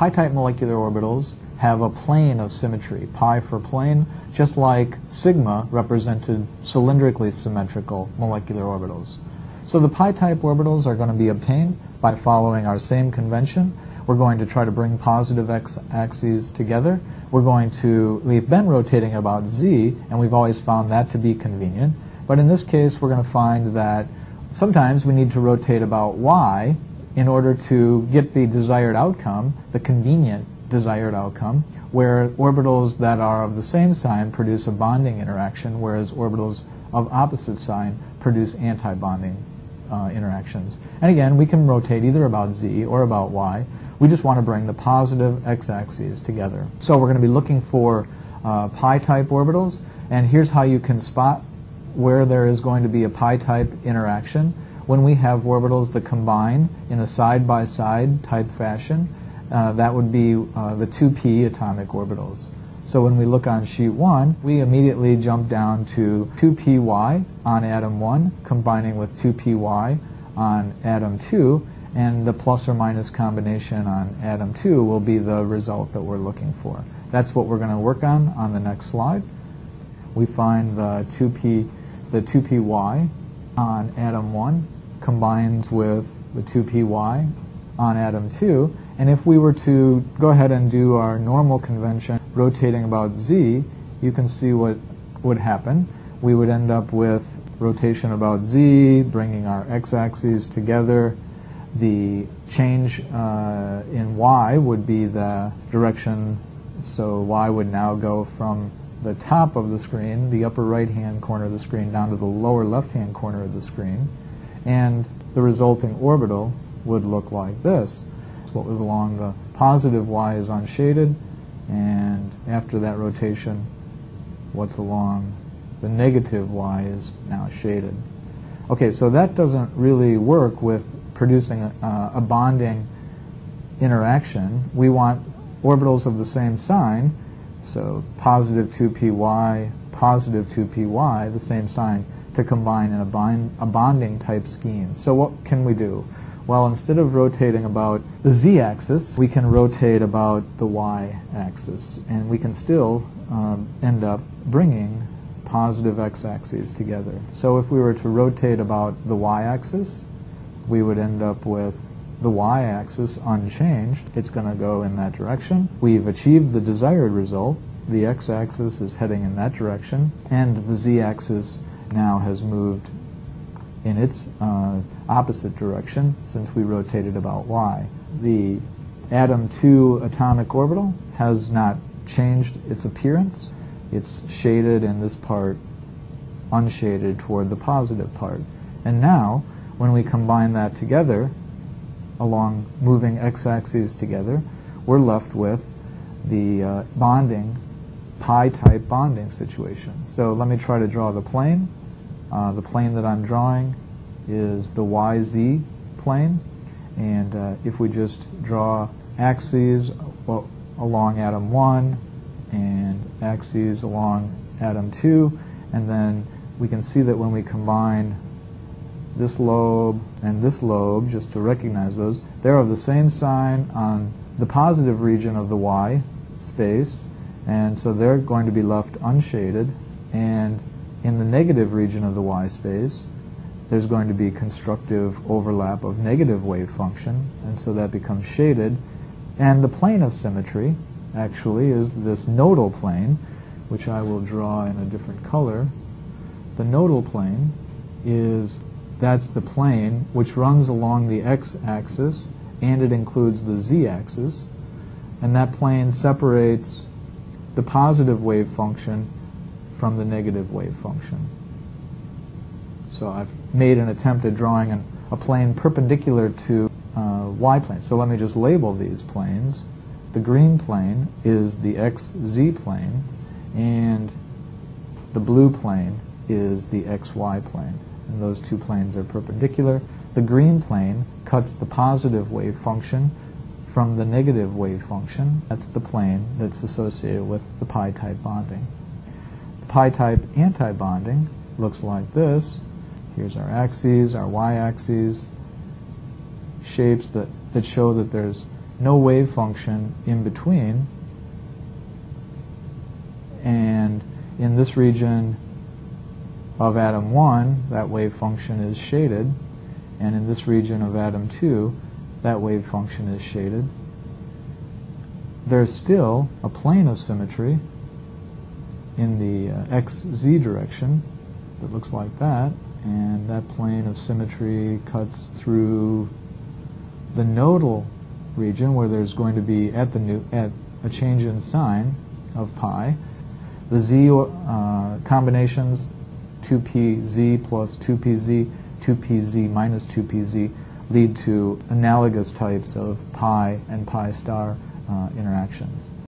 Pi-type molecular orbitals have a plane of symmetry, pi for plane, just like sigma represented cylindrically symmetrical molecular orbitals. So the pi-type orbitals are going to be obtained by following our same convention. We're going to try to bring positive x-axes together. We're going to, we've been rotating about z, and we've always found that to be convenient. But in this case, we're going to find that sometimes we need to rotate about y in order to get the desired outcome, the convenient desired outcome, where orbitals that are of the same sign produce a bonding interaction, whereas orbitals of opposite sign produce anti-bonding uh, interactions. And again, we can rotate either about z or about y. We just want to bring the positive x-axes together. So we're going to be looking for uh, pi-type orbitals, and here's how you can spot where there is going to be a pi-type interaction. When we have orbitals that combine in a side-by-side -side type fashion, uh, that would be uh, the 2p atomic orbitals. So when we look on sheet 1, we immediately jump down to 2py on atom 1 combining with 2py on atom 2, and the plus or minus combination on atom 2 will be the result that we're looking for. That's what we're going to work on on the next slide. We find the 2p, the 2py on atom 1 combines with the 2py on atom 2. And if we were to go ahead and do our normal convention, rotating about z, you can see what would happen. We would end up with rotation about z, bringing our x-axes together. The change uh, in y would be the direction, so y would now go from the top of the screen, the upper right-hand corner of the screen, down to the lower left-hand corner of the screen. And the resulting orbital would look like this. What was along the positive y is unshaded, and after that rotation, what's along the negative y is now shaded. Okay, so that doesn't really work with producing a, uh, a bonding interaction. We want orbitals of the same sign, so positive 2py, positive 2py, the same sign, to combine in a, bind, a bonding type scheme. So what can we do? Well, instead of rotating about the z-axis, we can rotate about the y-axis, and we can still um, end up bringing positive x-axes together. So if we were to rotate about the y-axis, we would end up with the y-axis unchanged. It's going to go in that direction. We've achieved the desired result. The x-axis is heading in that direction, and the z-axis now has moved in its uh, opposite direction since we rotated about y. The atom 2 atomic orbital has not changed its appearance. It's shaded in this part unshaded toward the positive part. And now, when we combine that together, along moving x-axes together, we're left with the uh, bonding, pi-type bonding situation. So let me try to draw the plane. Uh, the plane that I'm drawing is the YZ plane. And uh, if we just draw axes along atom 1 and axes along atom 2, and then we can see that when we combine this lobe and this lobe, just to recognize those, they're of the same sign on the positive region of the Y space, and so they're going to be left unshaded. And in the negative region of the y space, there's going to be constructive overlap of negative wave function, and so that becomes shaded. And the plane of symmetry, actually, is this nodal plane, which I will draw in a different color. The nodal plane is, that's the plane which runs along the x-axis, and it includes the z-axis, and that plane separates the positive wave function from the negative wave function. So I've made an attempt at drawing an, a plane perpendicular to uh, y plane. So let me just label these planes. The green plane is the xz plane, and the blue plane is the xy plane. And those two planes are perpendicular. The green plane cuts the positive wave function from the negative wave function. That's the plane that's associated with the pi-type bonding The pi-type antibonding looks like this. Here's our axes, our y-axes, shapes that, that show that there's no wave function in between. And in this region of atom 1, that wave function is shaded. And in this region of atom 2, that wave function is shaded. There's still a plane of symmetry in the uh, xz direction that looks like that. And that plane of symmetry cuts through the nodal region where there's going to be at the new, at a change in sign of pi. The z uh, combinations 2pz plus 2pz, 2pz minus 2pz lead to analogous types of pi and pi star uh, interactions.